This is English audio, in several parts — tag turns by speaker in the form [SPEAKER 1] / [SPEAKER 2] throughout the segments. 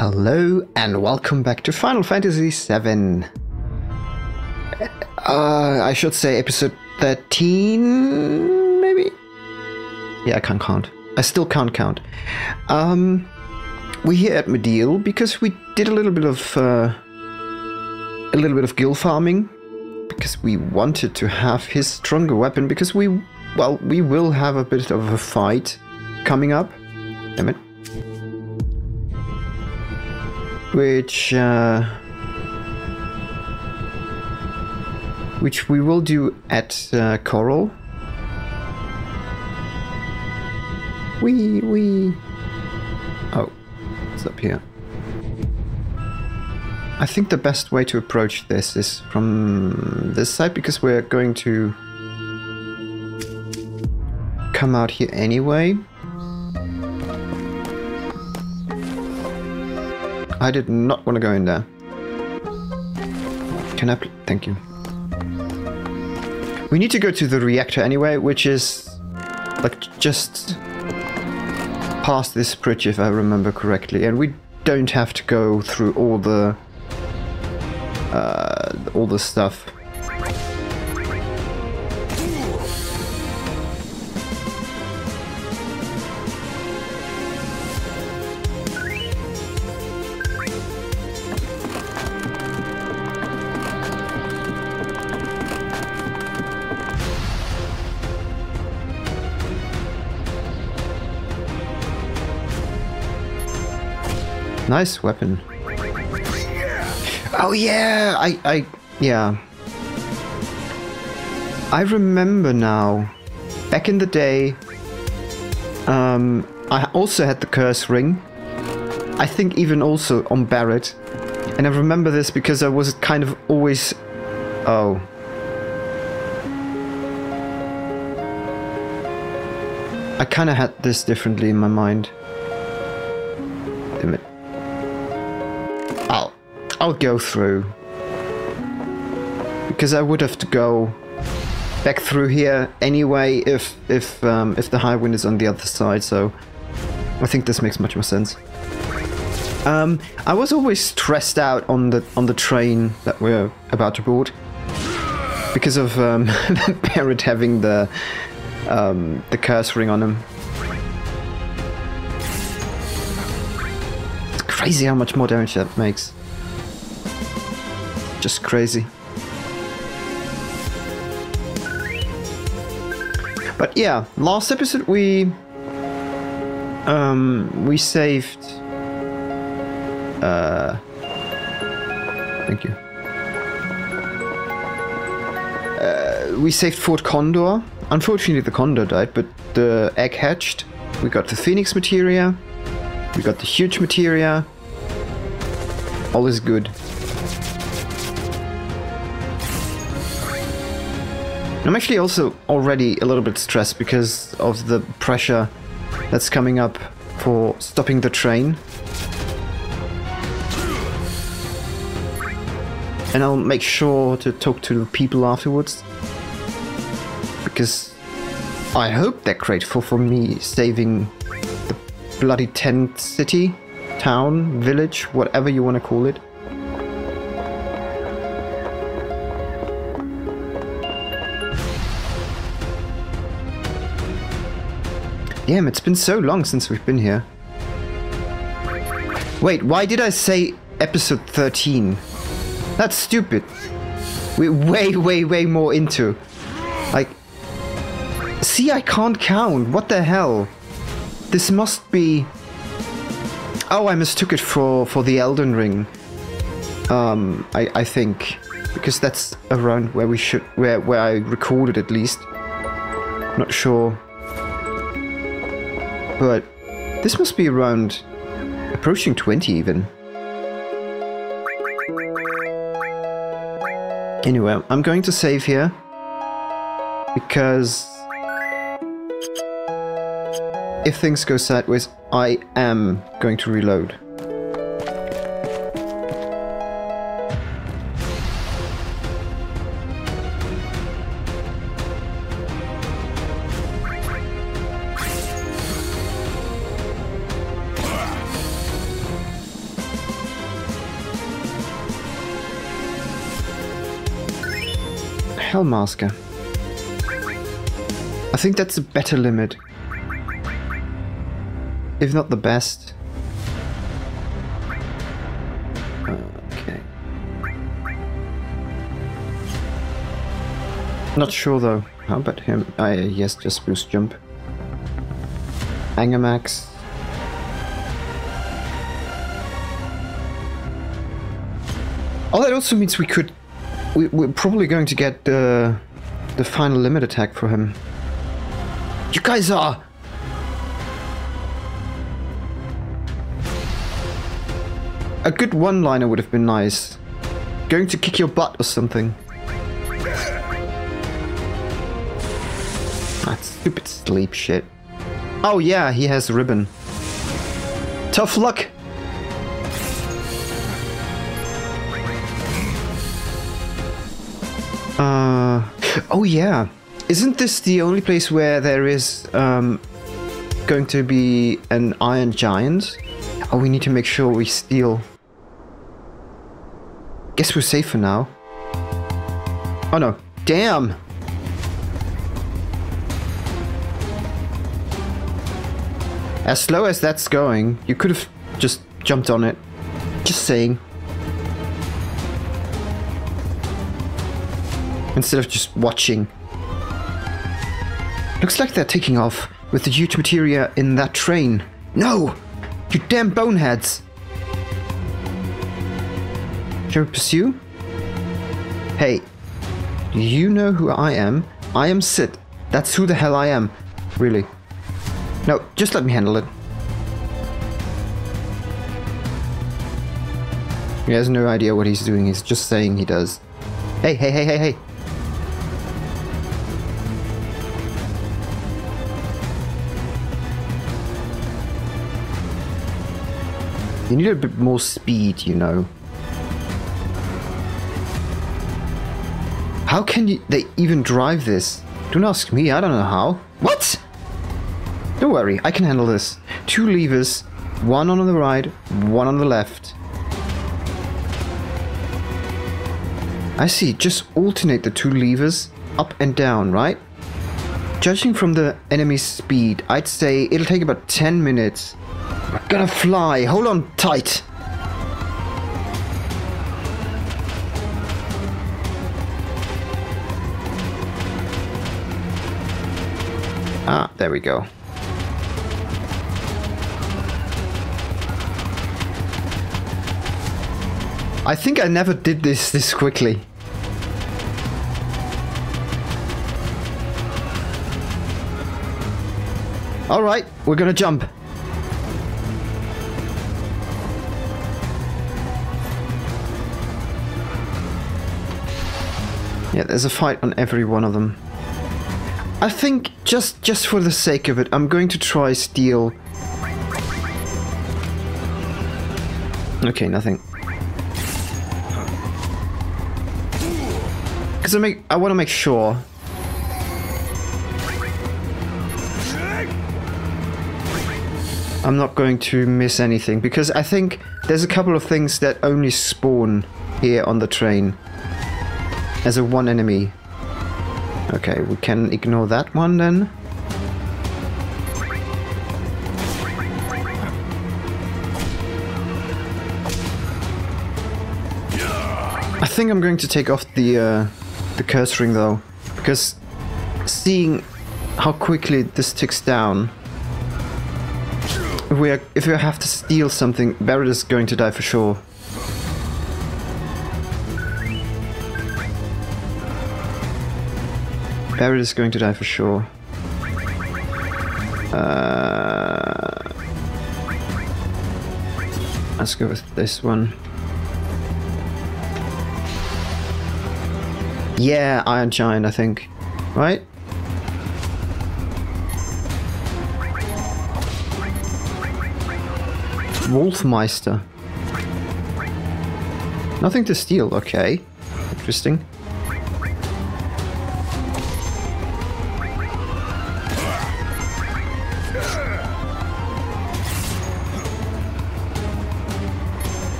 [SPEAKER 1] Hello and welcome back to Final Fantasy VII. Uh, I should say episode 13, maybe? Yeah, I can't count. I still can't count. Um, we're here at Mideel because we did a little bit of uh, a little bit of gil farming because we wanted to have his stronger weapon because we well we will have a bit of a fight coming up. Damn it. Which uh, which we will do at uh, Corel. We we oh, it's up here. I think the best way to approach this is from this side because we're going to come out here anyway. I did not want to go in there. Can I? Thank you. We need to go to the reactor anyway, which is like just past this bridge if I remember correctly, and we don't have to go through all the uh, all the stuff. Nice weapon. Oh yeah, I, I, yeah. I remember now. Back in the day, um, I also had the curse ring. I think even also on Barret. And I remember this because I was kind of always... Oh. I kind of had this differently in my mind. I'll, go through. Because I would have to go back through here anyway if if um, if the Highwind is on the other side. So I think this makes much more sense. Um, I was always stressed out on the on the train that we're about to board because of um, Barret having the um, the curse ring on him. It's crazy how much more damage that makes. Just crazy. But yeah, last episode we um we saved uh thank you. Uh, we saved Fort Condor. Unfortunately the Condor died, but the egg hatched. We got the Phoenix materia. We got the huge materia. All is good. I'm actually also already a little bit stressed because of the pressure that's coming up for stopping the train. And I'll make sure to talk to the people afterwards. Because I hope they're grateful for me saving the bloody tent city, town, village, whatever you want to call it. Damn, it's been so long since we've been here. Wait, why did I say episode 13? That's stupid. We're way, way, way more into. Like, see, I can't count. What the hell? This must be... Oh, I mistook it for, for the Elden Ring. Um, I, I think. Because that's around where we should... Where, where I recorded at least. Not sure. But this must be around... Approaching 20 even. Anyway, I'm going to save here. Because... If things go sideways, I am going to reload. Hellmasker. I think that's a better limit. If not the best. Okay. Not sure though. How about him? Ah, yes, just boost jump. Angermax. Oh, that also means we could... We, we're probably going to get the, the final limit attack for him. You guys are... A good one-liner would have been nice. Going to kick your butt or something. That stupid sleep shit. Oh yeah, he has a ribbon. Tough luck! Oh yeah. Isn't this the only place where there is um, going to be an Iron Giant? Oh, we need to make sure we steal. Guess we're safe for now. Oh no. Damn! As slow as that's going, you could have just jumped on it. Just saying. Instead of just watching. Looks like they're taking off with the huge materia in that train. No! You damn boneheads! Shall we pursue? Hey, do you know who I am? I am Sid. That's who the hell I am. Really. No, just let me handle it. He has no idea what he's doing, he's just saying he does. Hey, hey, hey, hey, hey! You need a bit more speed, you know. How can you, they even drive this? Don't ask me, I don't know how. What? Don't worry, I can handle this. Two levers, one on the right, one on the left. I see, just alternate the two levers, up and down, right? Judging from the enemy's speed, I'd say it'll take about 10 minutes we're gonna fly. Hold on tight. Ah, there we go. I think I never did this this quickly. Alright, we're gonna jump. Yeah, there's a fight on every one of them. I think just just for the sake of it, I'm going to try steal. Okay, nothing. Because I make I want to make sure. I'm not going to miss anything because I think there's a couple of things that only spawn here on the train as a one enemy. Okay, we can ignore that one then. I think I'm going to take off the uh, the curse ring though, because seeing how quickly this ticks down, if we are, if we have to steal something, Barret is going to die for sure. Barret is going to die for sure. Uh, let's go with this one. Yeah, Iron Giant, I think. Right? Wolfmeister. Nothing to steal, okay. Interesting.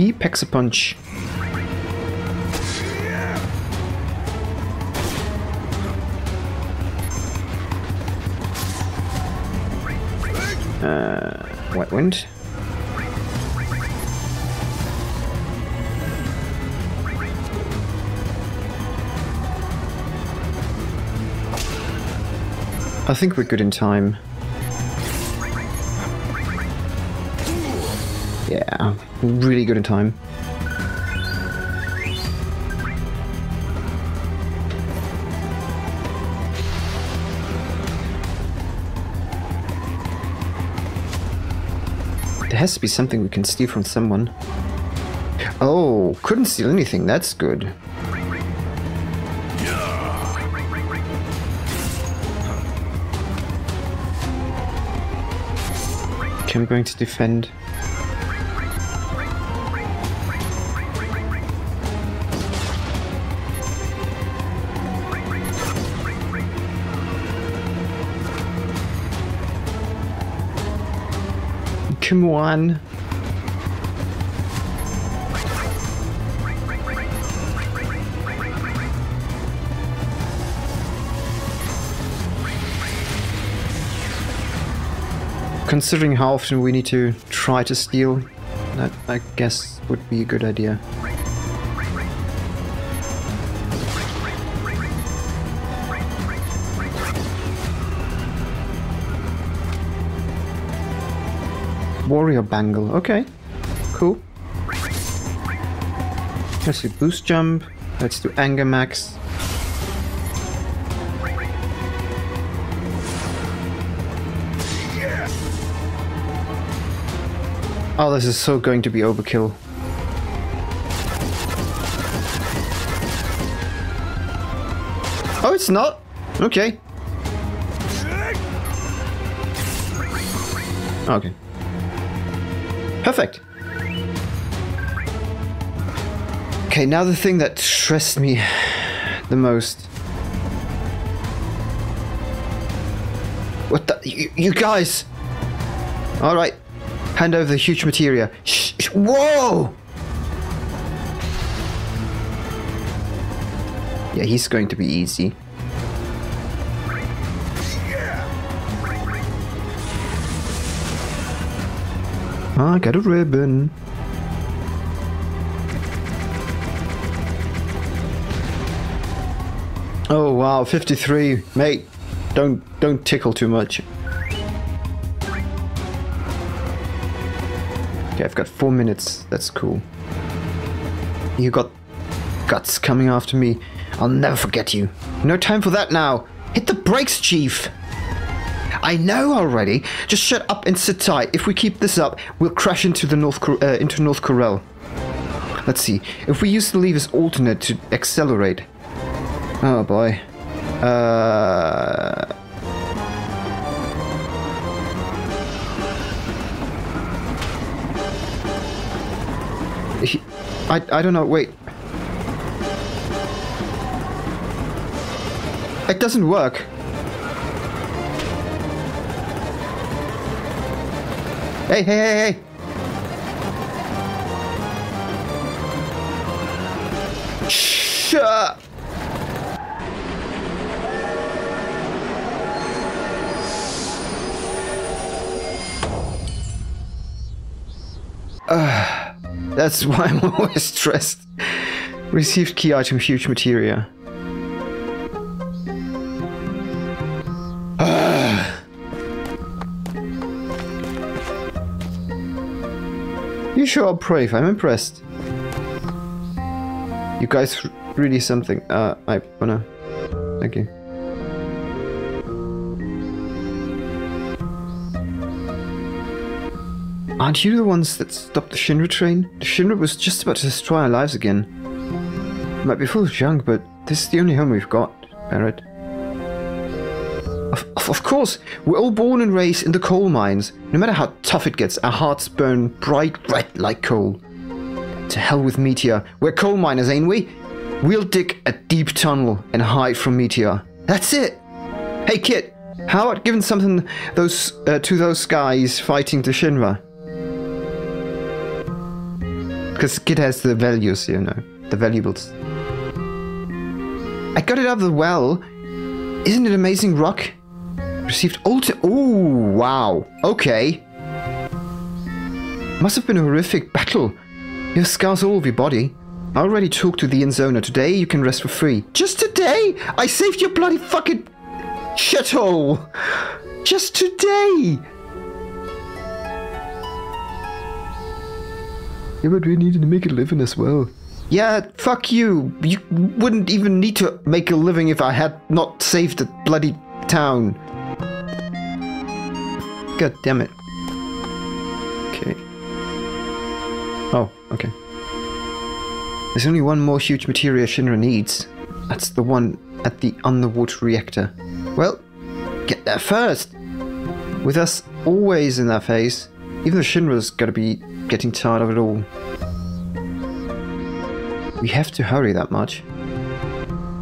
[SPEAKER 1] He packs a punch. Uh, White Wind. I think we're good in time. Yeah, really good in time. There has to be something we can steal from someone. Oh, couldn't steal anything, that's good. I'm going to defend. Considering how often we need to try to steal, that I guess would be a good idea. Warrior Bangle, okay. Cool. Let's do boost jump. Let's do anger max. Oh, this is so going to be overkill. Oh, it's not? Okay. Okay. Perfect. Okay, now the thing that stressed me the most. What the? You, you guys! Alright. Hand over the huge materia. Shh, shh, whoa! Yeah, he's going to be easy. I got a ribbon. Oh wow, 53. Mate, don't don't tickle too much. Okay, I've got four minutes. That's cool. You got guts coming after me. I'll never forget you. No time for that now. Hit the brakes, Chief. I know already. Just shut up and sit tight. If we keep this up, we'll crash into the North Cor- uh, into North Corel. Let's see. If we use the lever's alternate to accelerate. Oh boy. Uh. I I don't know. Wait. It doesn't work. Hey, hey, hey, hey! Shut! Uh, that's why I'm always stressed. Received key item, huge materia. You sure are brave. I'm impressed. You guys really something. Uh, I wanna. Thank you. Aren't you the ones that stopped the Shinra train? The Shinra was just about to destroy our lives again. Might be full of junk, but this is the only home we've got, Barret. Of, of, course, we're all born and raised in the coal mines. No matter how tough it gets, our hearts burn bright red like coal. To hell with Meteor. We're coal miners, ain't we? We'll dig a deep tunnel and hide from Meteor. That's it. Hey, Kit, how about giving something those uh, to those guys fighting the Shinra? Because Kit has the values, you know, the valuables. I got it out of the well. Isn't it amazing rock? Received ulti- Ooh, wow. Okay. Must have been a horrific battle. You have scars all over your body. I already talked to the Inzona. Today you can rest for free. Just today? I saved your bloody fucking shithole. Just today. Yeah, but we needed to make a living as well. Yeah, fuck you. You wouldn't even need to make a living if I had not saved the bloody town. God damn it. Okay. Oh, okay. There's only one more huge materia Shinra needs. That's the one at the underwater reactor. Well, get there first. With us always in that phase, even the Shinra's gotta be getting tired of it all. We have to hurry that much.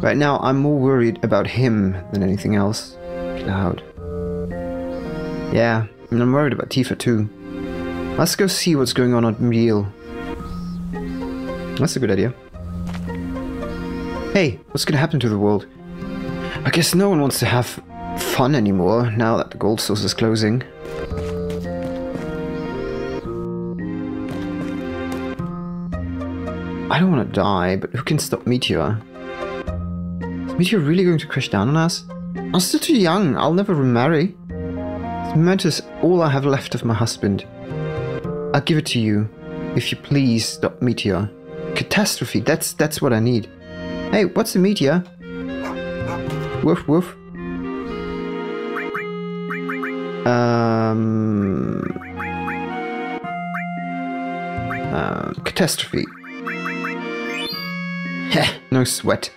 [SPEAKER 1] Right now, I'm more worried about him than anything else. Cloud. Yeah, and I'm worried about Tifa too. Let's go see what's going on at Mideel. That's a good idea. Hey, what's gonna happen to the world? I guess no one wants to have fun anymore now that the Gold Saucer is closing. I don't want to die, but who can stop Meteor? Is Meteor really going to crash down on us? I'm still too young. I'll never remarry. This memento all I have left of my husband. I'll give it to you, if you please stop Meteor. Catastrophe, that's that's what I need. Hey, what's the Meteor? Woof woof. Um... Uh, catastrophe. Heh, no sweat.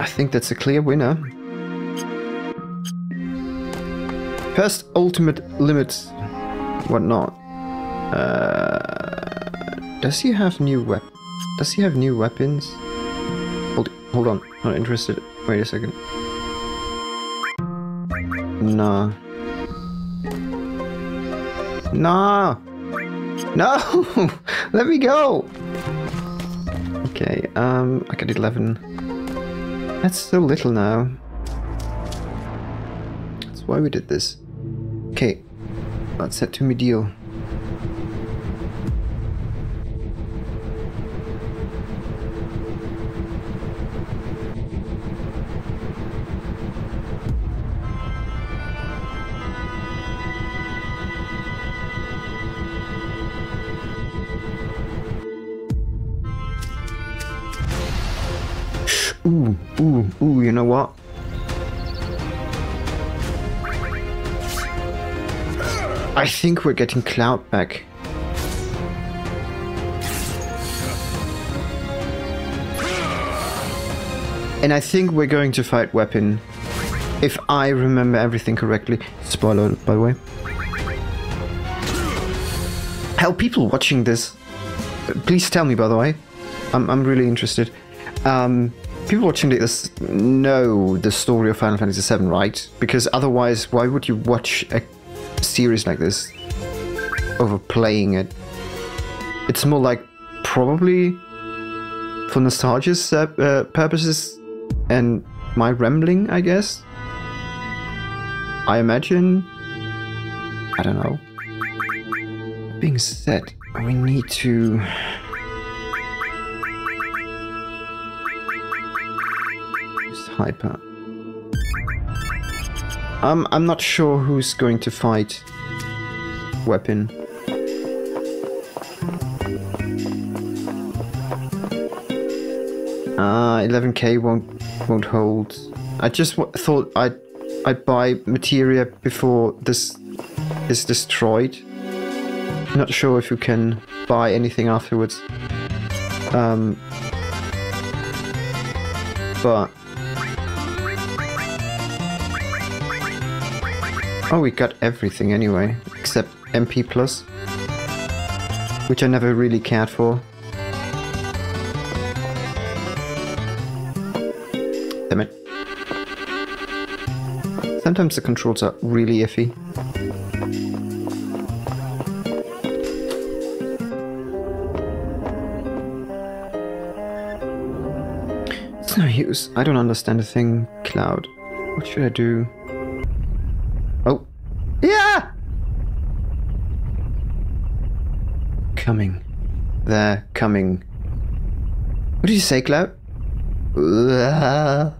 [SPEAKER 1] I think that's a clear winner. First ultimate limits whatnot. Uh, does he have new wep does he have new weapons? Hold hold on, not interested. Wait a second. Nah. Nah! No! Let me go! Okay, um, I got 11. That's so little now. That's why we did this. Let's head to Mideel. I think we're getting Cloud back. And I think we're going to fight Weapon. If I remember everything correctly. Spoiler, by the way. Hell, people watching this, please tell me, by the way. I'm, I'm really interested. Um, people watching this know the story of Final Fantasy VII, right? Because otherwise, why would you watch a series like this overplaying it? It's more like probably for nostalgia's uh, uh, purposes and my rambling, I guess. I imagine. I don't know. Being said, we need to. Hyper. Um, I'm not sure who's going to fight Weapon. Uh, 11k won't won't hold. I just thought I'd I'd buy materia before this is destroyed. Not sure if you can buy anything afterwards. Um, but Oh, we got everything anyway, except MP plus, which I never really cared for. Damn it. Sometimes the controls are really iffy. It's no use? I don't understand a thing, Cloud. What should I do? Oh. Yeah! Coming. They're coming. What did you say, Cloud? Uh,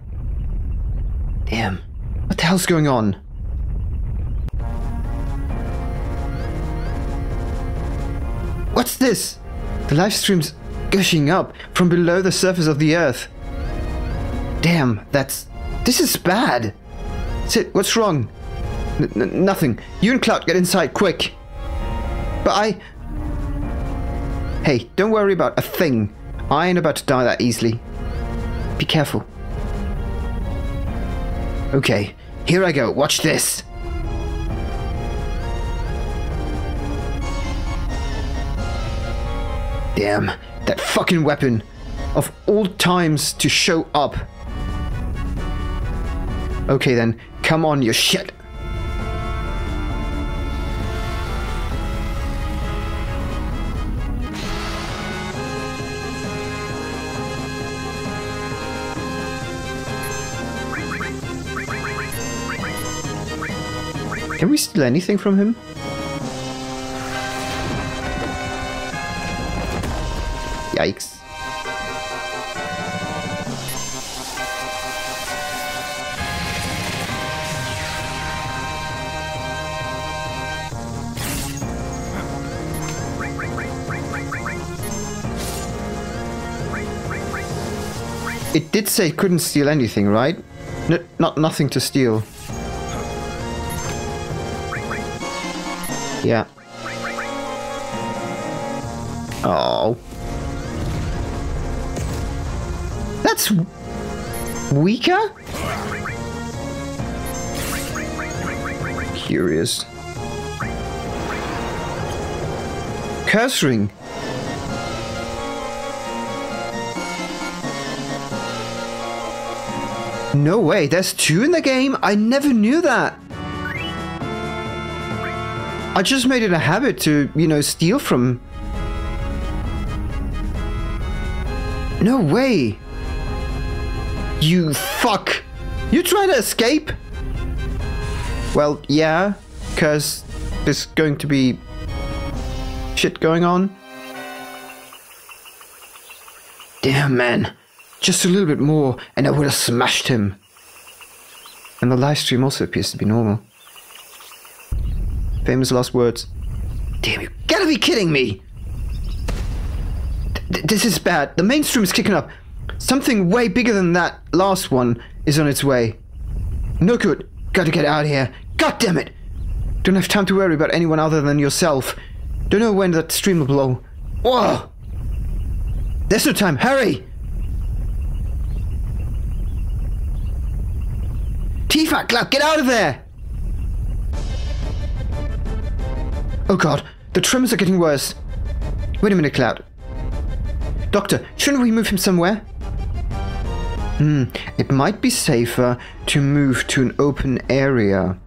[SPEAKER 1] damn. What the hell's going on? What's this? The Lifestream's gushing up from below the surface of the earth. Damn, that's. This is bad. Sid, what's wrong? N nothing. You and Cloud get inside, quick. But I. Hey, don't worry about a thing. I ain't about to die that easily. Be careful. Okay, here I go. Watch this. Damn, that fucking weapon. Of all times to show up. Okay then, come on, you shit. Can we steal anything from him? Yikes. It did say couldn't steal anything, right? N not nothing to steal. Yeah. Oh. That's weaker? Curious. Curse ring. No way, there's two in the game? I never knew that. I just made it a habit to, you know, steal from... No way. You fuck. You trying to escape? Well, yeah, because there's going to be shit going on. Damn, man. Just a little bit more, and I would have smashed him. And the Lifestream also appears to be normal. Famous last words. Damn, you gotta be kidding me! Th this is bad. The mainstream is kicking up. Something way bigger than that last one is on its way. No good. Gotta get out of here. God damn it! Don't have time to worry about anyone other than yourself. Don't know when that stream will blow. Whoa! There's no time. Hurry! Tifa, Cloud, get out of there! Oh god, the tremors are getting worse. Wait a minute, Cloud. Doctor, shouldn't we move him somewhere? Hmm, it might be safer to move to an open area.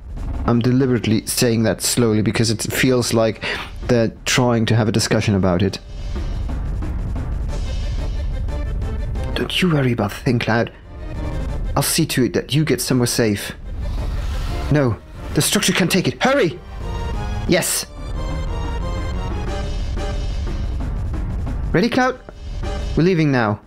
[SPEAKER 1] I'm deliberately saying that slowly because it feels like they're trying to have a discussion about it. Don't you worry about the thing, Cloud. I'll see to it that you get somewhere safe. No, the structure can take it. Hurry! Yes! Ready, Cloud? We're leaving now.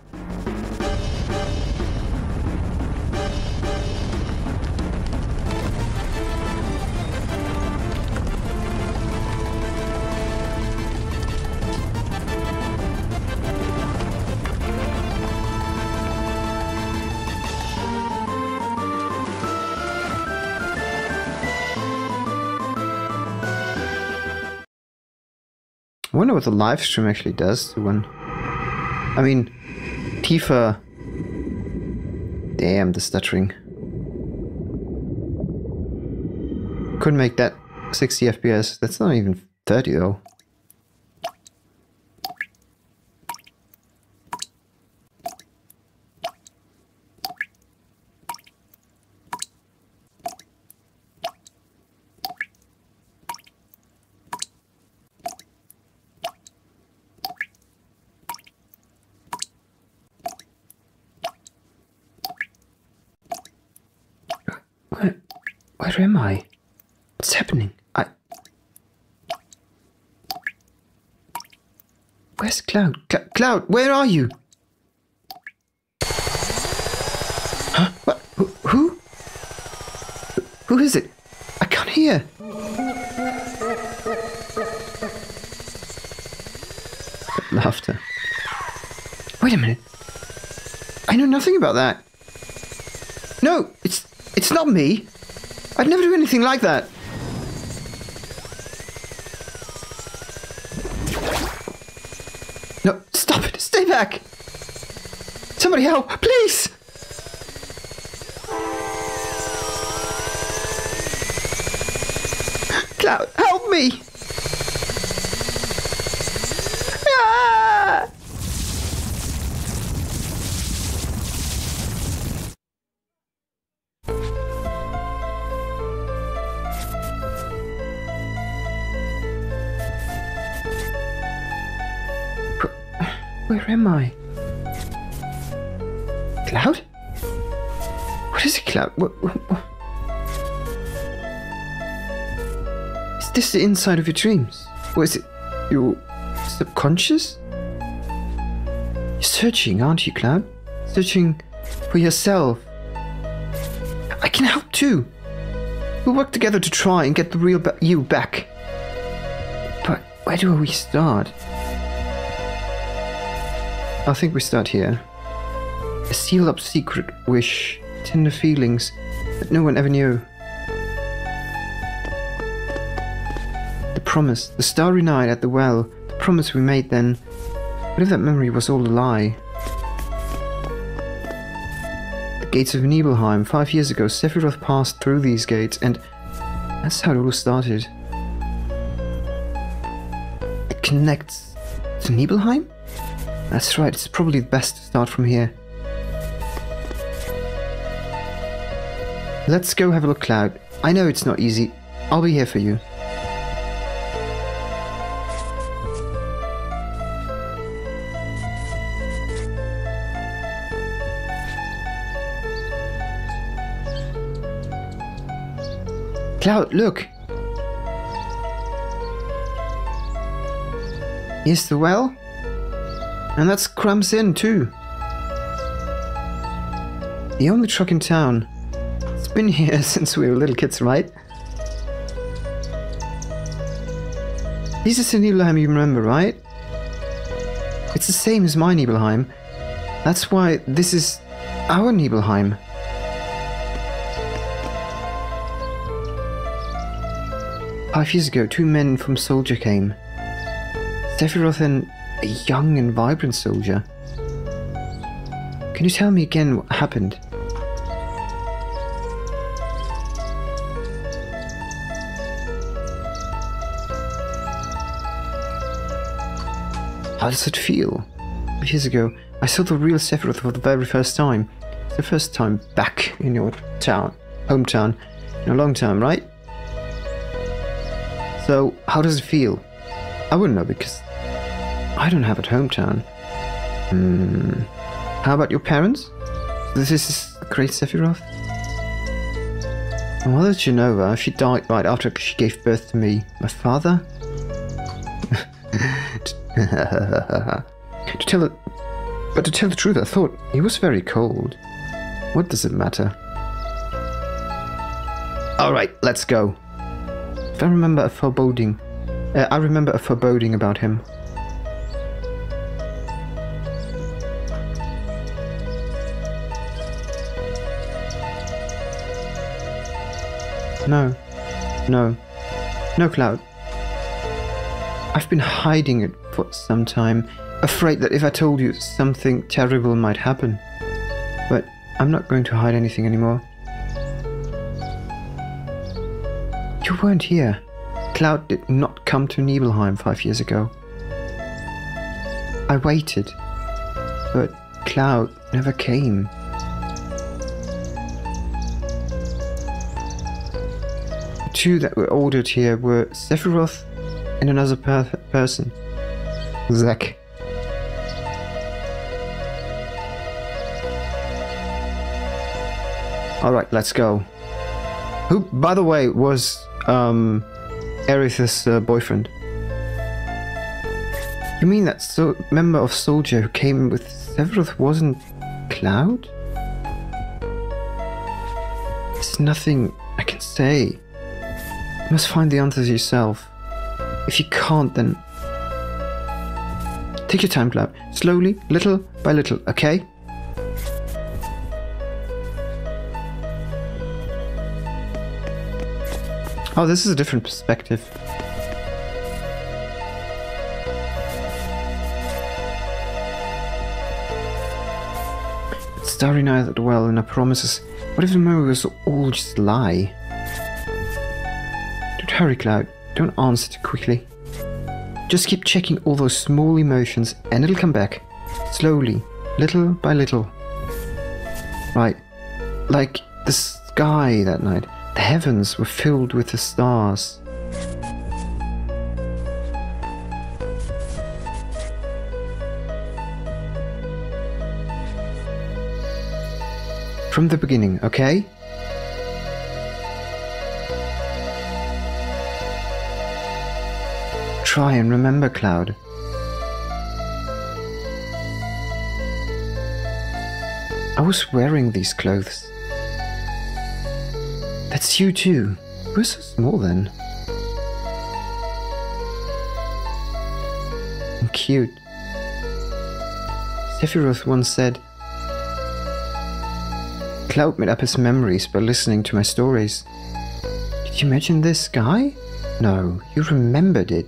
[SPEAKER 1] I wonder what the Lifestream actually does to one. I mean, Tifa... Damn, the stuttering. Couldn't make that 60 FPS. That's not even 30 though. Where am I? What's happening? I. Where's Cloud? Cl- Cloud, where are you? Huh? What? Who? Who? Who is it? I can't hear. Laughter. Wait a minute. I know nothing about that. No, it's it's not me. I'd never do anything like that. No, stop it. Stay back. Somebody help, please. Cloud, help me. Am I? Cloud? What is it, Cloud? What, what, what? Is this the inside of your dreams? Or is it your subconscious? You're searching, aren't you, Cloud? Searching for yourself. I can help too. We'll work together to try and get the real ba- you back. But where do we start? I think we start here. A sealed up secret wish, tender feelings that no one ever knew. The promise, the starry night at the well, the promise we made then. What if that memory was all a lie? The gates of Nibelheim, five years ago, Sephiroth passed through these gates, and that's how it all started. It connects to Nibelheim? That's right, it's probably best to start from here. Let's go have a look, Cloud. I know it's not easy. I'll be here for you. Cloud, look! Is the well. And that's Crumb's Inn too. The only truck in town. It's been here since we were little kids, right? This is the Nibelheim you remember, right? It's the same as my Nibelheim. That's why this is our Nibelheim. Five years ago, two men from Soldier came. Sephiroth and a young and vibrant soldier. Can you tell me again what happened? How does it feel? Years ago, I saw the real Sephiroth for the very first time. The first time back in your town, hometown, in a long time, right? So, how does it feel? I wouldn't know because I don't have a hometown. Hmm. How about your parents? This is great Sephiroth? My mother Jenova, she died right after she gave birth to me. My father? to tell the, but to tell the truth, I thought he was very cold. What does it matter? All right, let's go. If I remember a foreboding, uh, I remember a foreboding about him. No, no, no, Cloud. I've been hiding it for some time, afraid that if I told you something terrible might happen. But I'm not going to hide anything anymore. You weren't here. Cloud did not come to Nibelheim five years ago. I waited, but Cloud never came. Two that were ordered here were Sephiroth and another per- person. Zack. Alright, let's go. Who, by the way, was um, Aerith's uh, boyfriend. You mean that so- member of Soldier who came with Sephiroth wasn't Cloud? There's nothing I can say. You must find the answers yourself. If you can't, then. Take your time, Cloud. Slowly, little by little, okay? Oh, this is a different perspective. Starry night at well and our promises. What if the memory was all just a lie? Hurry, Cloud. Don't answer too quickly. Just keep checking all those small emotions and it'll come back. Slowly, little by little. Right. Like the sky that night. The heavens were filled with the stars. From the beginning, okay? Try and remember, Cloud. I was wearing these clothes. That's you too. We're so small then. And cute. Sephiroth once said, Cloud made up his memories by listening to my stories. Did you imagine this guy? No, you remembered it.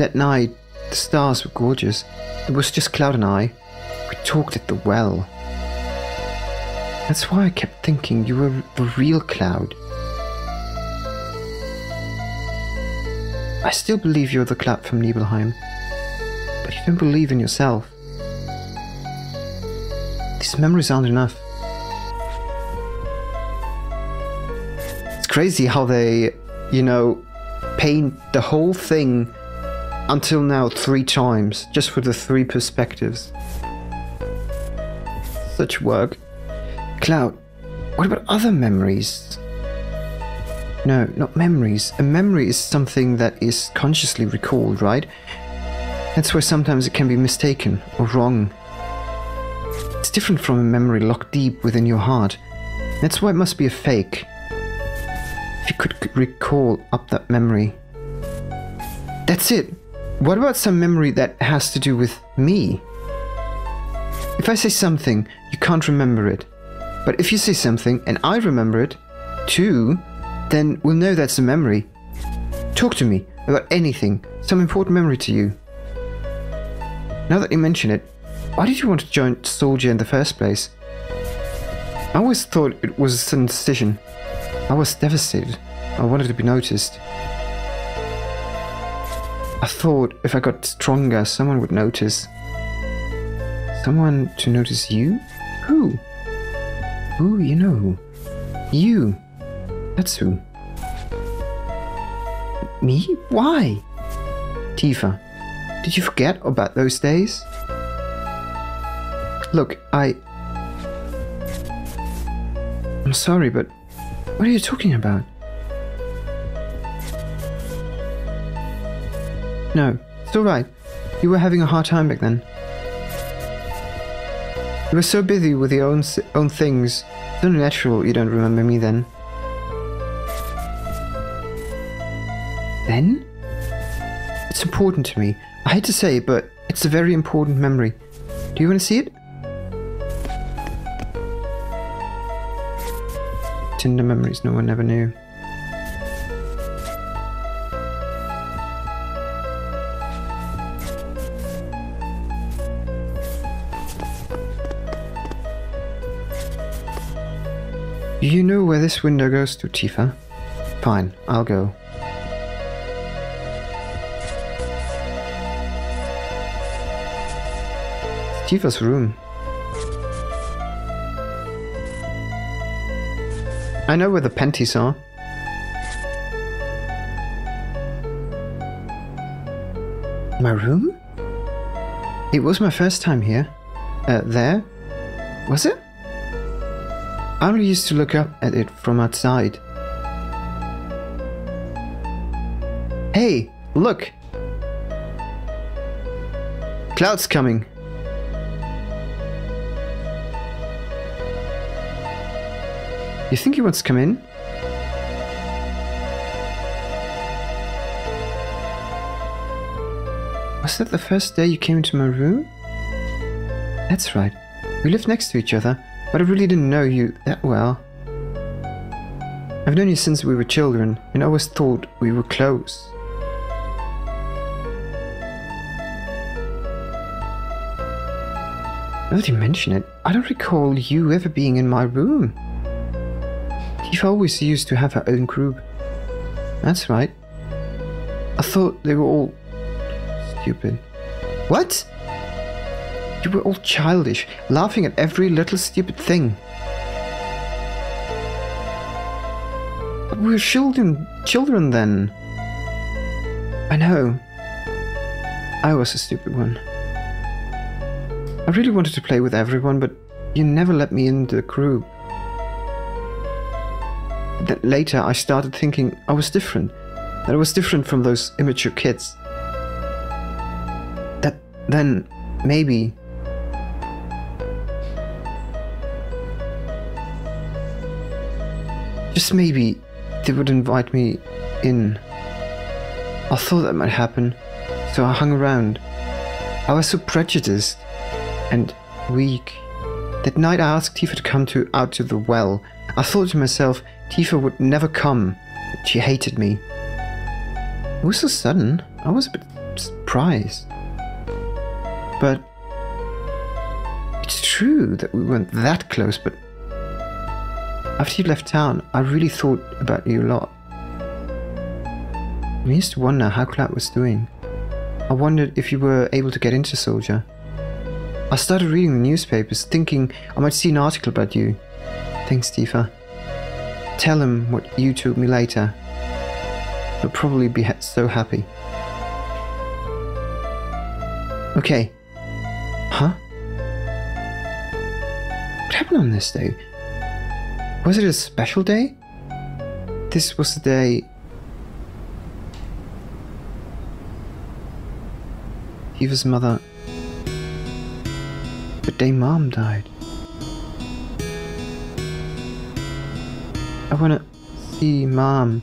[SPEAKER 1] That night, the stars were gorgeous. It was just Cloud and I. We talked at the well. That's why I kept thinking you were the real Cloud. I still believe you're the Cloud from Nibelheim, but you don't believe in yourself. These memories aren't enough. It's crazy how they, you know, paint the whole thing until now three times, just for the three perspectives. Such work. Cloud, what about other memories? No, not memories. A memory is something that is consciously recalled, right? That's why sometimes it can be mistaken or wrong. It's different from a memory locked deep within your heart. That's why it must be a fake. If you could recall up that memory. That's it. What about some memory that has to do with me? If I say something, you can't remember it. But if you say something and I remember it, too, then we'll know that's a memory. Talk to me about anything, some important memory to you. Now that you mention it, why did you want to join Soldier in the first place? I always thought it was a sudden decision. I was devastated. I wanted to be noticed. I thought if I got stronger, someone would notice. Someone to notice you? Who? Who? You know who? You. That's who. Me? Why? Tifa, did you forget about those days? Look, I. I'm sorry, but what are you talking about? No, it's alright. You were having a hard time back then. You were so busy with your own own things. It's only natural you don't remember me then. Then? It's important to me. I hate to say it, but it's a very important memory. Do you want to see it? Tinder memories no one ever knew. Where this window goes to, Tifa? Fine, I'll go. Tifa's room. I know where the panties are. My room? It was my first time here. Uh, there? Was it? I used to look up at it from outside. Hey, look! Cloud's coming. You think he wants to come in? Was that the first day you came into my room? That's right. We lived next to each other, but I really didn't know you that well. I've known you since we were children, and always thought we were close. Now that you mention it, I don't recall you ever being in my room. Tifa always used to have her own group. That's right. I thought they were all stupid. What? You were all childish, laughing at every little stupid thing. We were children, children then. I know. I was a stupid one. I really wanted to play with everyone, but you never let me into the group. Then later, I started thinking I was different. That I was different from those immature kids. That then, maybe. Maybe they would invite me in. I thought that might happen, so I hung around. I was so prejudiced and weak. That night I asked Tifa to come to out to the well. I thought to myself, Tifa would never come. She hated me. It was so sudden, I was a bit surprised. But it's true that we weren't that close, but after you left town, I really thought about you a lot. I used to wonder how Cloud was doing. I wondered if you were able to get into Soldier. I started reading the newspapers, thinking I might see an article about you. Thanks, Tifa. Tell him what you told me later. He'll probably be so happy. Okay. Huh? What happened on this day? Was it a special day? This was the day Eva's mother. The day mom died. I wanna see mom.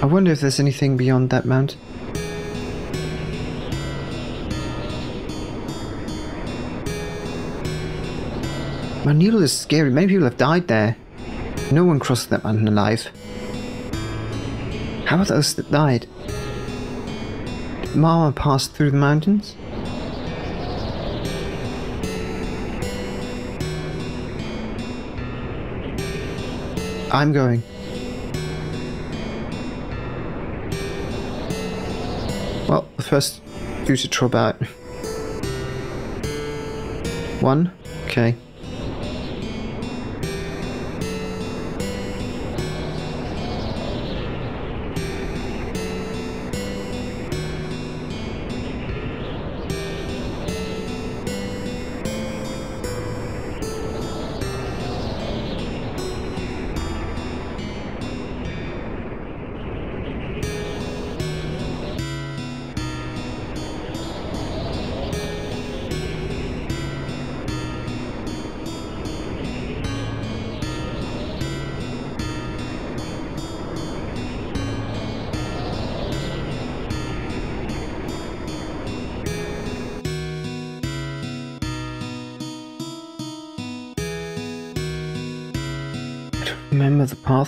[SPEAKER 1] I wonder if there's anything beyond that mountain. Mt. Nibel is scary. Many people have died there. No one crossed that mountain alive. How about those that died? Did Mama pass through the mountains? I'm going. Well, the first two to drop out. One? Okay.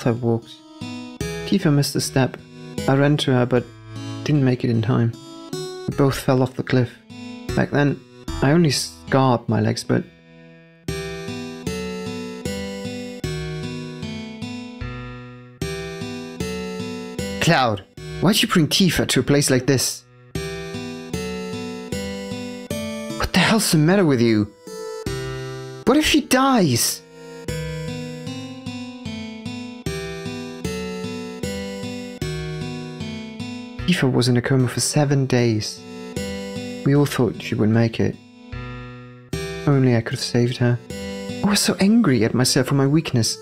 [SPEAKER 1] I walked. Tifa missed a step. I ran to her but didn't make it in time. We both fell off the cliff. Back then, I only scarred my legs, but Cloud, why'd you bring Tifa to a place like this? What the hell's the matter with you? What if she dies? Tifa was in a coma for seven days. We all thought she would make it. Only I could have saved her. I was so angry at myself for my weakness.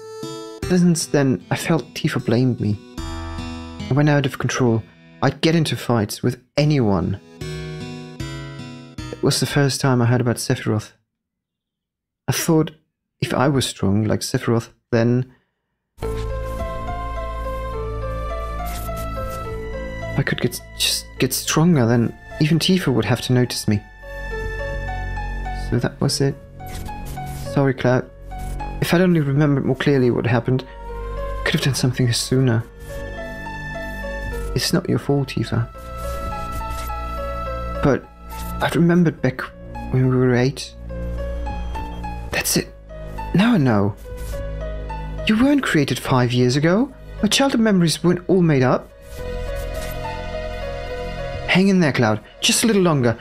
[SPEAKER 1] Since then, I felt Tifa blamed me. I went out of control. I'd get into fights with anyone. It was the first time I heard about Sephiroth. I thought if I was strong like Sephiroth, then I could get just get stronger, then even Tifa would have to notice me. So that was it. Sorry, Cloud. If I'd only remembered more clearly what happened, I could have done something sooner. It's not your fault, Tifa. But I've remembered back when we were eight. That's it. Now I know. You weren't created five years ago. My childhood memories weren't all made up. Hang in there, Cloud. Just a little longer.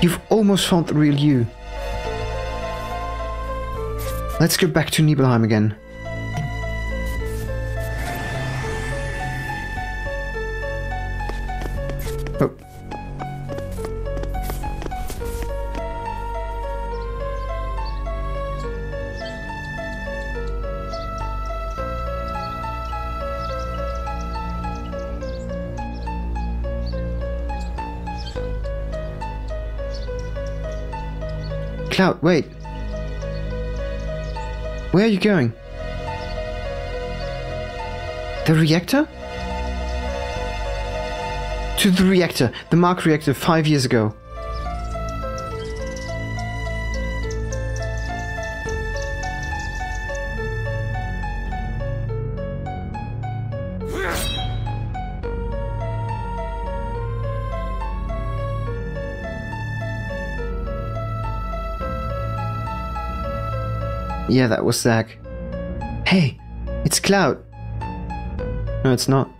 [SPEAKER 1] You've almost found the real you. Let's go back to Nibelheim again. Cloud, wait. Where are you going? The reactor? To the reactor, the Mako reactor five years ago. Yeah, that was Zack. Hey, it's Cloud. No, it's not.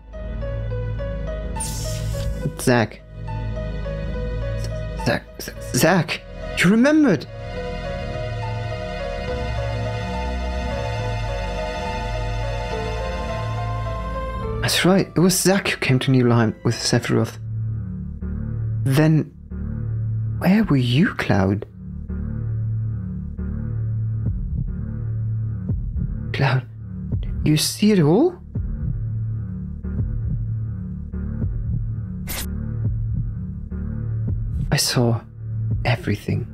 [SPEAKER 1] It's Zack. Zack, Zack, you remembered. That's right, it was Zack who came to Nibelheim with Sephiroth. Then, where were you, Cloud? You see it all? I saw everything.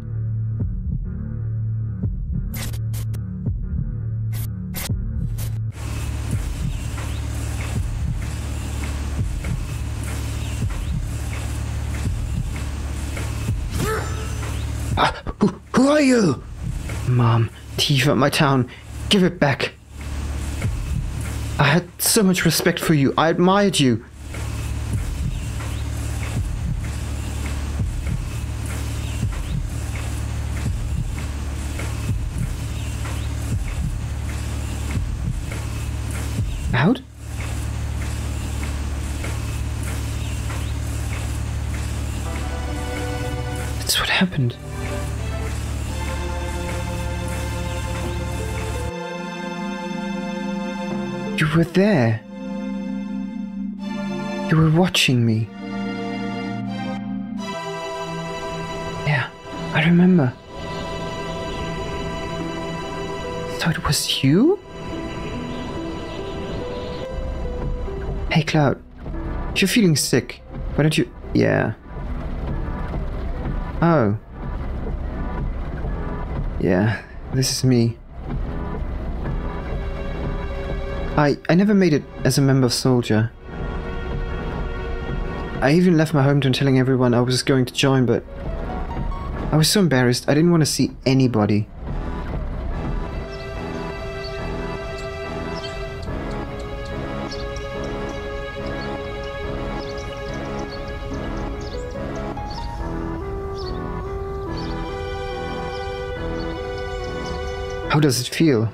[SPEAKER 1] Ah, who, who are you? Mom, thief Tifa, my town. Give it back. I had so much respect for you. I admired you. Hey, Cloud. If you're feeling sick, why don't you... Yeah. Oh. Yeah, this is me. I, I never made it as a member of Soldier. I even left my hometown telling everyone I was going to join, but I was so embarrassed I didn't want to see anybody. How does it feel?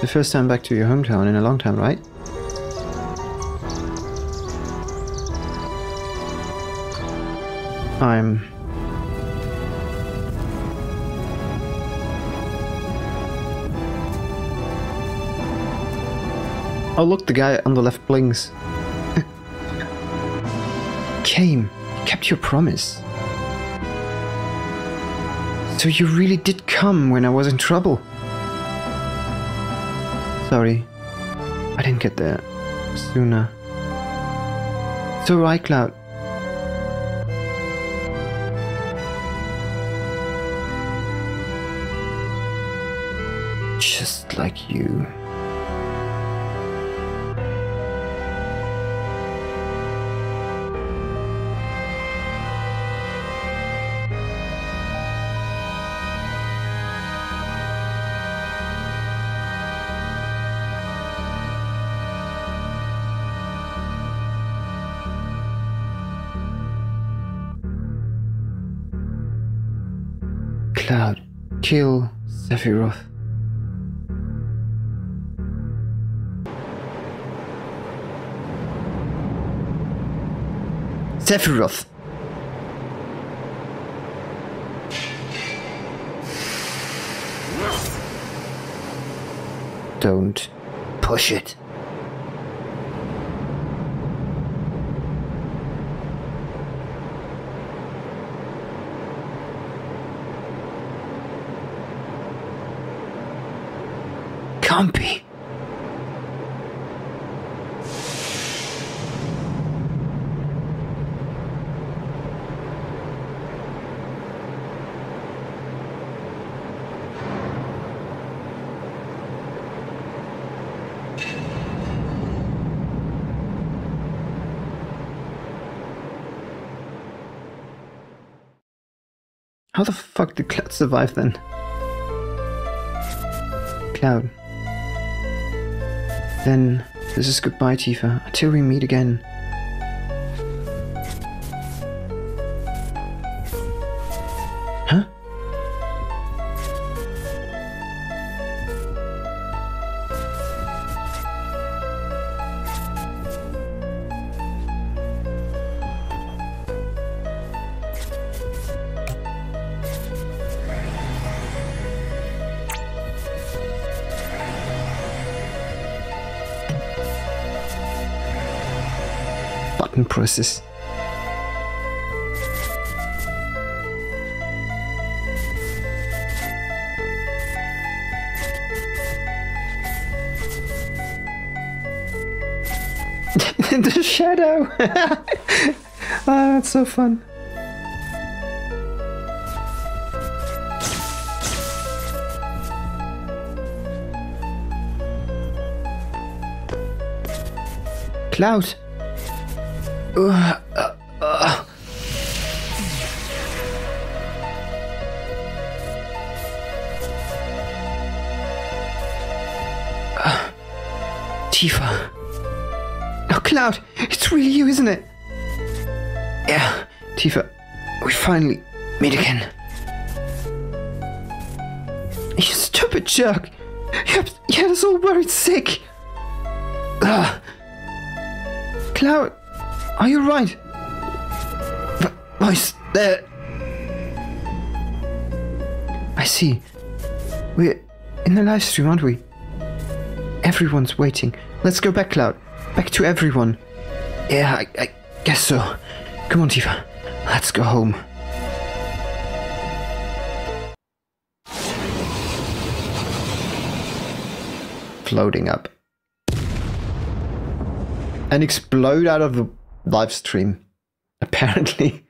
[SPEAKER 1] The first time back to your hometown in a long time, right? I'm... Oh look, the guy on the left blinks. came. You kept your promise. So you really did come when I was in trouble. Sorry. I didn't get there sooner. It's alright, Cloud. Sephiroth. Sephiroth. Don't push it. Can't. How the fuck did Cloud survive then? Cloud. Then, this is goodbye, Tifa, until we meet again. In the shadow! ah, that's so fun. Cloud! Tifa. Oh, Cloud, it's really you, isn't it? Yeah, Tifa, we finally meet again. You stupid jerk! You had, you had us all worried sick! Ugh. Cloud, are you right? V- there. I see. We're in the Lifestream, aren't we? Everyone's waiting. Let's go back, Cloud. Back to everyone. Yeah, I, I guess so. Come on, Tifa. Let's go home. Floating up. And explode out of the Lifestream. Apparently.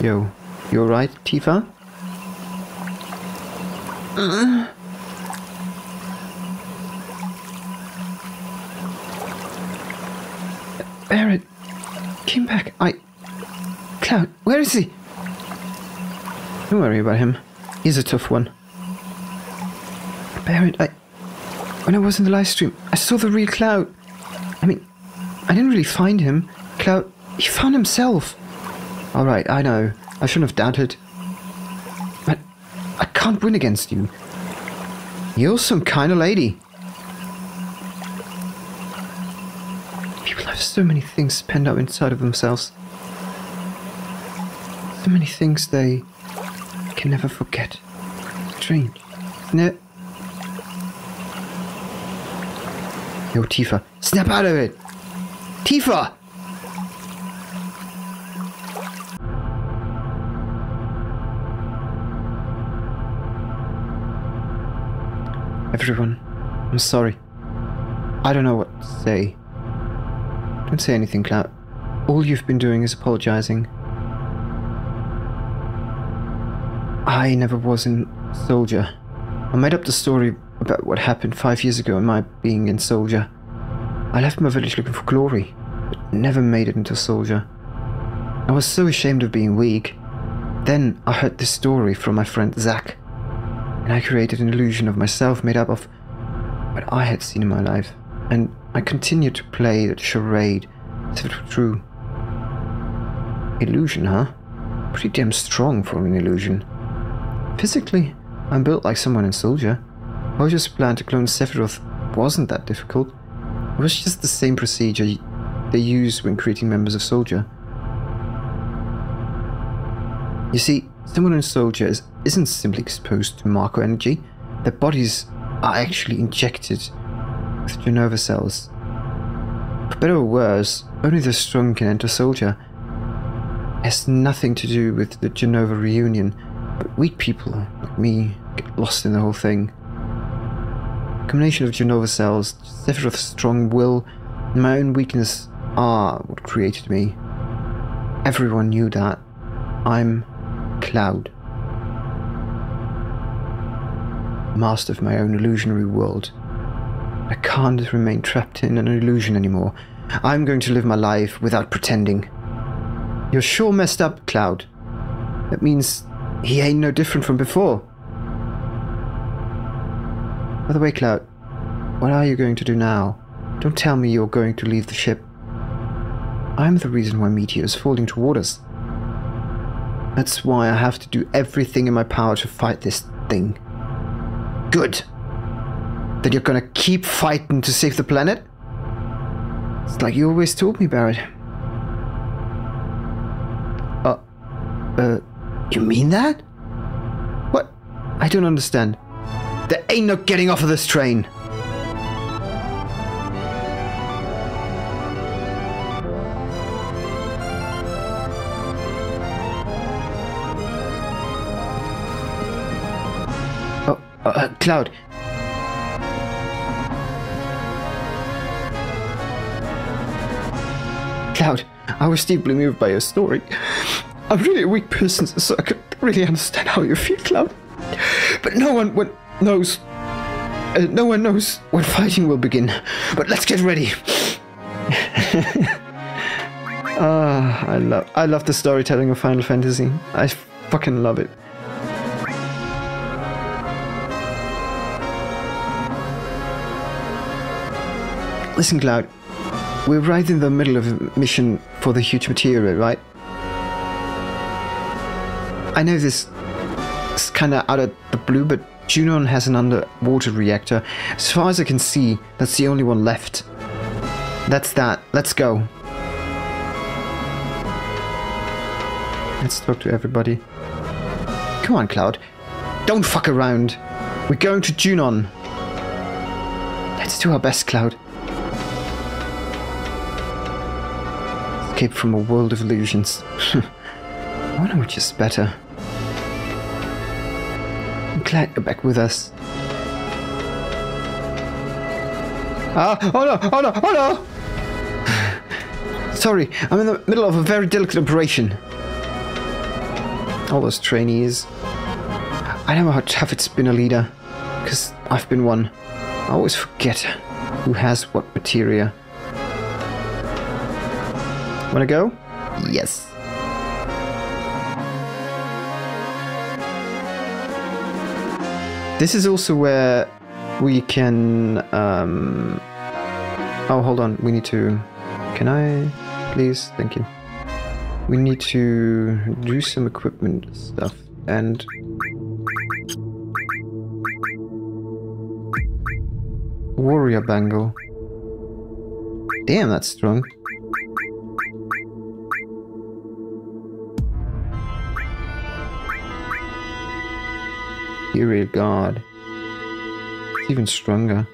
[SPEAKER 1] Yo, you alright, Tifa? Uh. Barret came back. I. Cloud, where is he? Don't worry about him. He's a tough one. Barret, I. When I was in the Lifestream, I saw the real Cloud. I mean, I didn't really find him. Cloud, he found himself. Alright, I know. I shouldn't have doubted. But I can't win against you. You're some kind of lady. People have so many things penned up inside of themselves. So many things they can never forget. Strange, isn't Yo, Tifa, snap out of it! Tifa! Everyone, I'm sorry. I don't know what to say. Don't say anything, Cloud. All you've been doing is apologizing. I never was a Soldier. I made up the story about what happened five years ago and my being in Soldier. I left my village looking for glory, but never made it into a Soldier. I was so ashamed of being weak. Then I heard this story from my friend Zack, and I created an illusion of myself made up of what I had seen in my life, and I continued to play the charade as if it were true. Illusion, huh? Pretty damn strong for an illusion. Physically, I'm built like someone in Soldier. Hojo's plan to clone Sephiroth wasn't that difficult. It was just the same procedure they use when creating members of Soldier. You see, someone in Soldier is, isn't simply exposed to Mako energy. Their bodies are actually injected with Jenova cells. For better or worse, only the strong can enter Soldier. It has nothing to do with the Jenova reunion, but weak people like me get lost in the whole thing. Combination of Jenova cells, Sephiroth's strong will, and my own weakness are what created me. Everyone knew that. I'm Cloud. Master of my own illusionary world. I can't remain trapped in an illusion anymore. I'm going to live my life without pretending. You're sure messed up, Cloud. That means he ain't no different from before. By the way, Cloud, what are you going to do now? Don't tell me you're going to leave the ship. I'm the reason why Meteor is falling toward us. That's why I have to do everything in my power to fight this thing. Good. Then you're gonna keep fighting to save the planet? It's like you always told me, Barret. Uh, uh, you mean that? What? I don't understand. Ain't no getting off of this train. Oh, uh, uh, Cloud. Cloud, I was deeply moved by your story. I'm really a weak person, so I could really understand how you feel, Cloud. But no one when, knows. Uh, no one knows when fighting will begin. But let's get ready. Ah, I love I love the storytelling of Final Fantasy. I fucking love it. Listen, Cloud. We're right in the middle of a mission for the huge Materia, right? I know this is kind of out of the blue, but Junon has an underwater reactor. As far as I can see, that's the only one left. That's that. Let's go. Let's talk to everybody. Come on, Cloud. Don't fuck around. We're going to Junon. Let's do our best, Cloud. Escape from a world of illusions. I wonder which is better. You're back with us. Ah, oh no, oh no, oh no! Sorry, I'm in the middle of a very delicate operation. All those trainees. I don't know how tough it's been a leader, because I've been one. I always forget who has what materia. Wanna go? Yes. This is also where we can. Um, oh, hold on. We need to. Can I, please? Thank you. We need to do some equipment stuff and. Warrior bangle. Damn, that's strong. Fury of God. It's even stronger.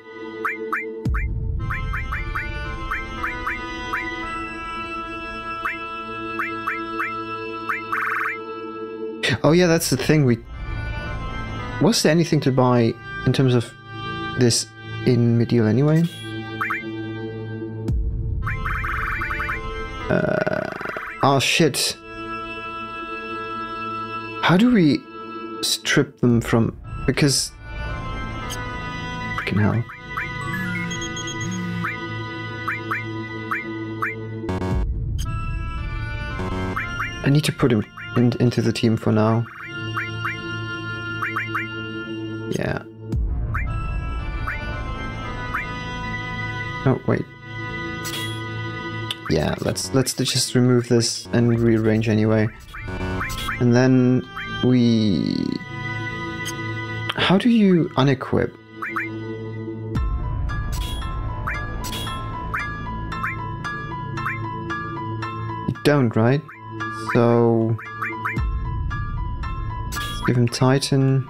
[SPEAKER 1] Oh yeah, that's the thing. We was there anything to buy in terms of this in Medieval anyway? Uh, oh shit. How do we strip them from... Because... Freaking hell. I need to put him in, into the team for now. Yeah. Oh, wait. Yeah, let's let's just remove this and rearrange anyway. And then we... How do you unequip? You don't, right? So... Let's give him Titan.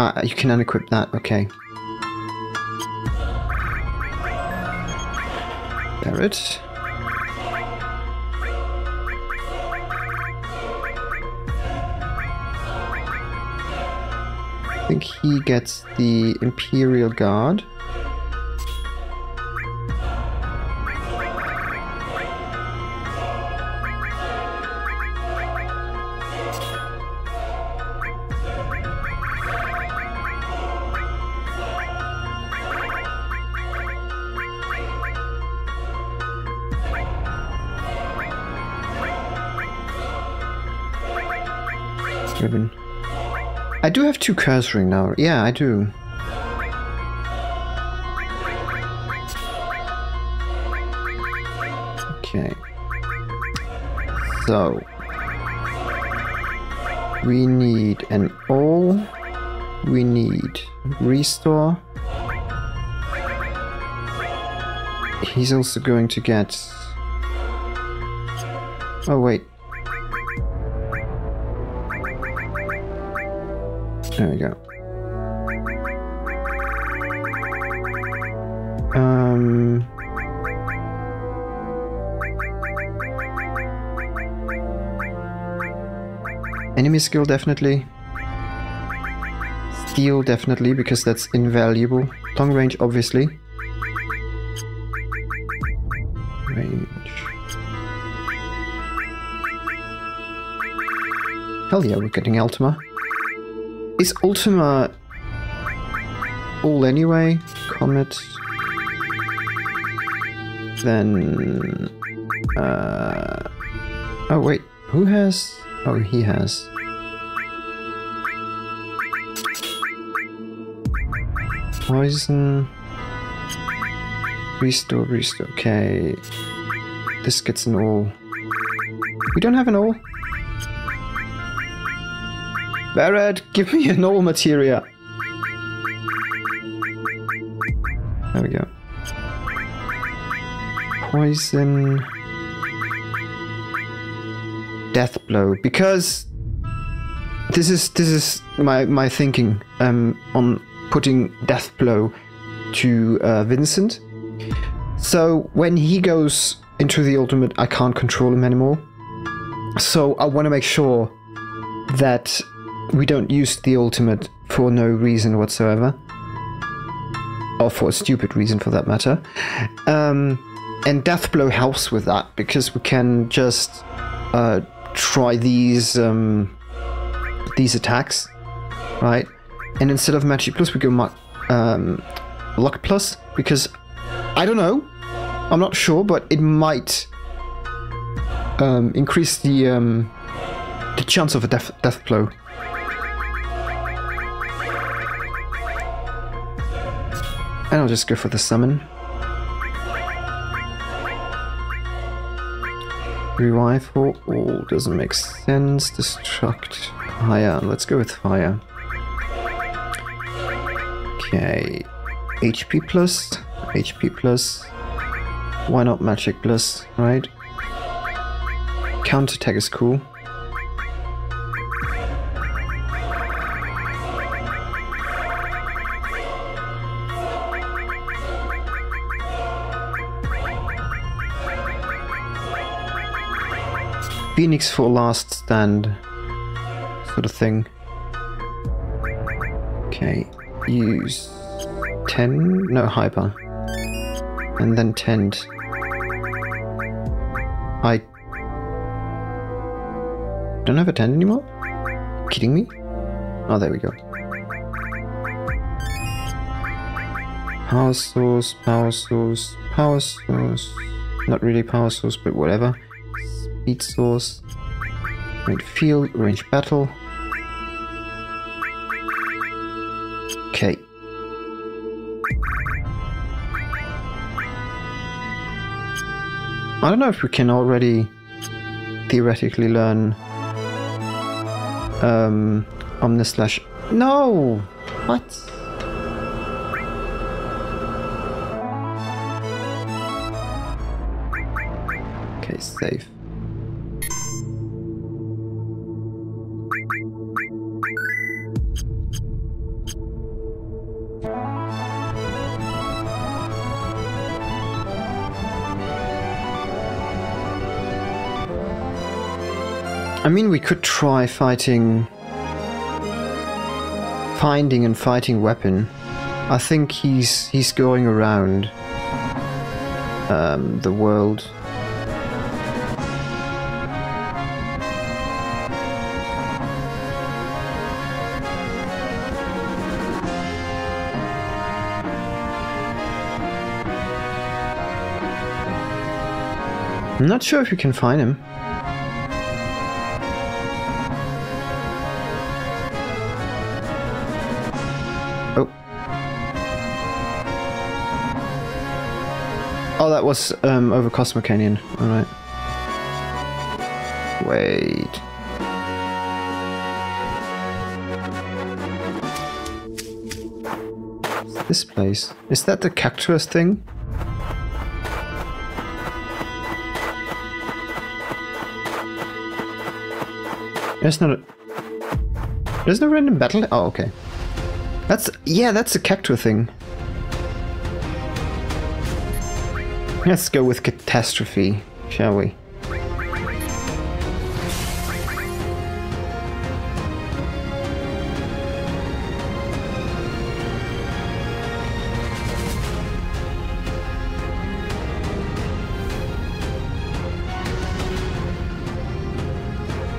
[SPEAKER 1] Ah, you can unequip that, okay. Barret. Think he gets the Imperial Guard. Have two Curse Ring now. Yeah, I do. Okay. So. We need an all. We need restore. He's also going to get... Oh wait, There we go. Um... Enemy skill definitely. Steal definitely, because that's invaluable. Long range obviously. Range. Hell yeah, we're getting Ultima. Is Ultima all anyway? Comet. Then... Uh, oh wait, who has... Oh, he has. Poison... Restore, restore, okay. This gets an all. We don't have an all? Barret, give me an all materia. There we go. Poison. Death blow. Because this is this is my my thinking um, on putting death blow to uh, Vincent. So when he goes into the ultimate, I can't control him anymore. So I want to make sure that we don't use the ultimate for no reason whatsoever. Or for a stupid reason for that matter. Um, and Deathblow helps with that because we can just uh, try these um, these attacks, right? And instead of Magic Plus, we go um, Luck Plus because I don't know, I'm not sure, but it might um, increase the um, the chance of a death death blow. And I'll just go for the summon. Revive for all doesn't make sense. Destruct fire. Let's go with fire. Okay. HP plus. HP plus. Why not magic plus, right? Counter attack is cool. Phoenix for last stand sort of thing. Okay, use 10, no, hyper. And then Tent. I don't have a Tent anymore? Kidding me? Oh, there we go. Power source, power source, power source. Not really power source, but whatever. Speed source. Range field, range battle. Okay. I don't know if we can already theoretically learn um Omnislash. No! What? Okay, save. I mean, we could try fighting... Finding and fighting weapon. I think he's he's going around um, the world. I'm not sure if you can find him. Oh, that was um, over Cosmo Canyon. Alright. Wait. This place. Is that the cactus thing? There's not a... There's no random battle? Oh, okay. That's... Yeah, that's a cactus thing. Let's go with catastrophe, shall we?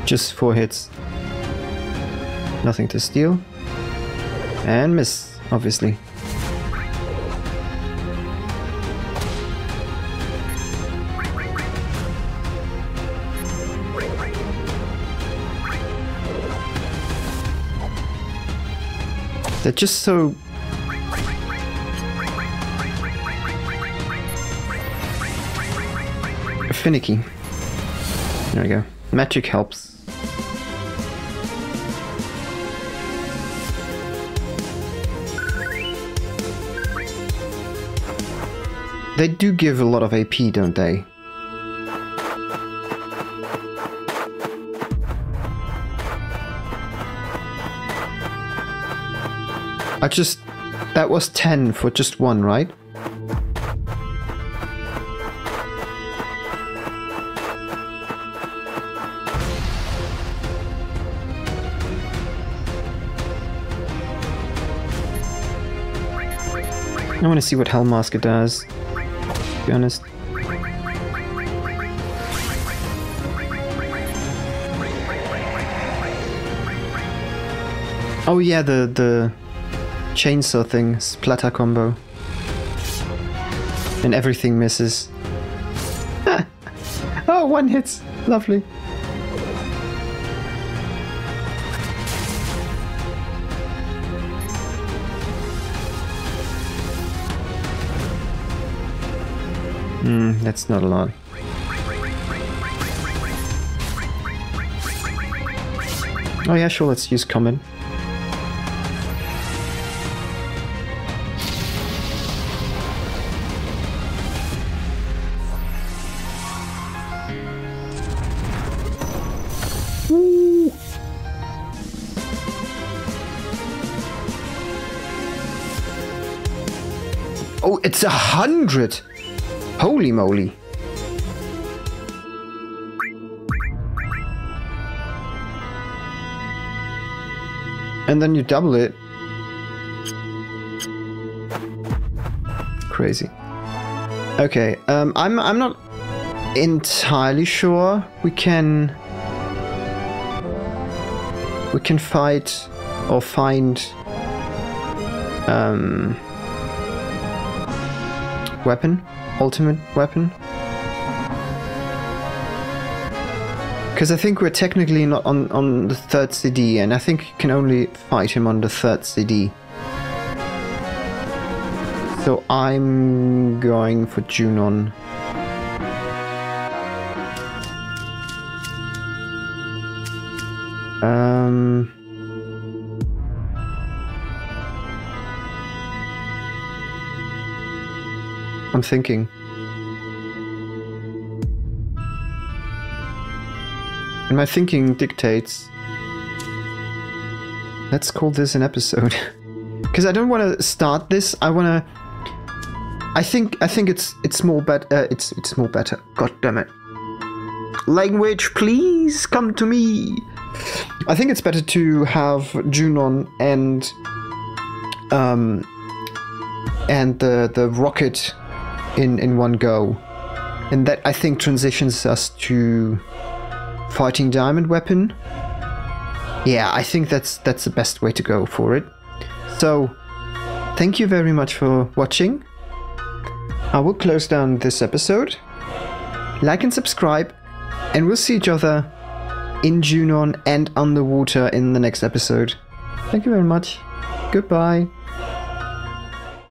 [SPEAKER 1] Just four hits. Nothing to steal. And miss, obviously. They're just so... finicky. There we go. Magic helps. They do give a lot of AP, don't they? I just... That was 10 for just one, right? I want to see what Hellmasker does, to be honest. Oh yeah, the the chainsaw thing, splatter combo. And everything misses. oh, one hits. Lovely. Hmm, that's not a lot. Oh yeah, sure, let's use common. Oh, it's a hundred! Holy moly! And then you double it. Crazy. Okay, um, I'm I'm not entirely sure we can we can fight or find um weapon, Ultima Weapon. Because I think we're technically not on, on the third CD, and I think you can only fight him on the third CD. So I'm going for Junon. I'm thinking. And my thinking dictates. Let's call this an episode. Because I don't want to start this. I want to. I think I think it's it's more better. Uh, it's it's more better. God damn it. Language, please come to me. I think it's better to have Junon and um and the the rocket in in one go, and that I think transitions us to fighting diamond weapon. Yeah, I think that's that's the best way to go for it. So, thank you very much for watching. I will close down this episode. Like and subscribe, and we'll see each other in Junon and underwater in the next episode. Thank you very much. Goodbye.